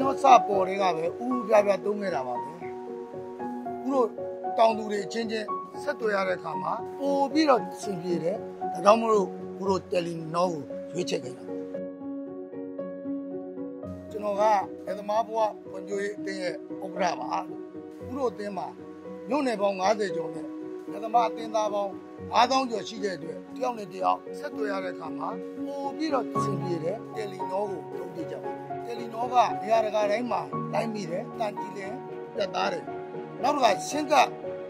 နောစပေါ်တွေကပဲဥဥပြပြသုံးခဲ့တာပါပဲဥတို့တောင်သူတွေအချင်းချင်းဆက်သွယ်ရတဲ့အခါမှာပို့ပြီးတော့စင်ပြေတယ်ဒါကြောင့်မလို့ဥတို့တယ်လီနောကိုရွေးချယ်ခဲ့တာကျွန်တော်ကအဲသမားဘဝဝန်ကျိုးရေးအတင်းရဲ့ဥက္ကဋ္ဌပါဥတို့အတင်းမှာညွန့်နယ်ပေါင်း90ကျော်နဲ့အဲသမားအတင်းသားပေါင်း9000ကျော်ရှိတဲ့အတွက်တယောက်နဲ့တယောက်ဆက်သွယ်ရတဲ့အခါမှာပို့ပြီးတော့စင်ပြေတယ်တယ်လီနောကိုတုံးပြ ကြပါတယ်တယ်လီနောကနေရာတကာတိုင်းမှာတိုင်းမိတယ်တန်ကြည်တယ်ပြတ်သားတယ်နောက်တစ်ခါရှင်းက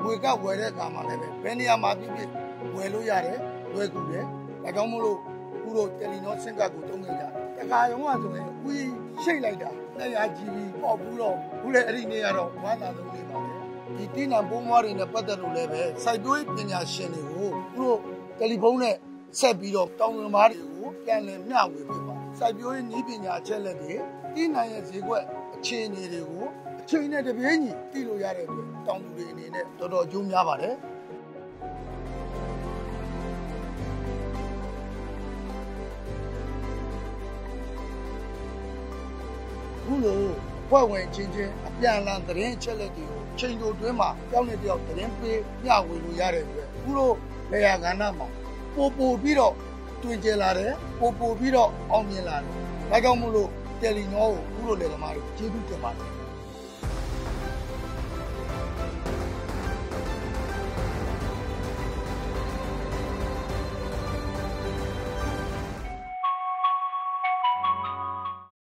ဝေကဝယ်တဲ့အခါမှာလည်းပဲဘယ်နေရာမှာဖြစ်ဖြစ်ဝယ်လို့ရတယ်လွယ်ကူတယ်ဒါကြောင့်မို့လို့ခုတို့တယ်လီနောရှင်းကကိုတုံးနေကြတခါရုံးကဆိုရင်ဝီရှိတ်လိုက်တာလက်ရကြည့်ပြီးပေါ့ဘူးတော့ဘူးလေအဲ့ဒီနေရာတော့ဝမ်းသာဆုံးနေပါလေဒီတိနံပုံးမွားတွေနဲ့ပတ်သက်လို့လည်းပဲစိုက်ပျိုးပညာရှင်တွေကိုသူတို့တယ်လီဖုန်းနဲ့ဆက်ပြီးတော့တောင်းဝန်မားတွေကိုပြန်လည်မျှဝေပေးပါ စိုက်ပျိုးရေးနည်းပညာအချက်လက်တွေတိနံရဲ့ဈေးကွက်အခြေအနေတွေကိုအချိန်နဲ့တပြေးညီသိလို့ရတဲ့အတွက်တောင်သူတွေအနေနဲ့တော်တော်အကျိုးများပါတယ်ခုလိုဖွဲ့ဝင်ချင်းချင်းအပြန်အလှန်သတင်းအချက်လက်တွေကိုချိန်တိုတွင်းမှာကြောက်နေတယောက်သတင်းပေးမျှဝေလို့ရတဲ့အတွက်ခုလိုလေယာကဏ္ဍမှာပို့ပို့ပြီးတော့ တွင်ကျလာတယ်ပို့ပို့ပြီးတော့အောင်မြင်လာတယ်ဒါကြောင့်မို့လို့တယ်လီနောကိုခုလိုလေသမားတွေကျေးဇူးတင်ပါတယ်